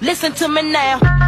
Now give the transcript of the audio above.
Listen to me now.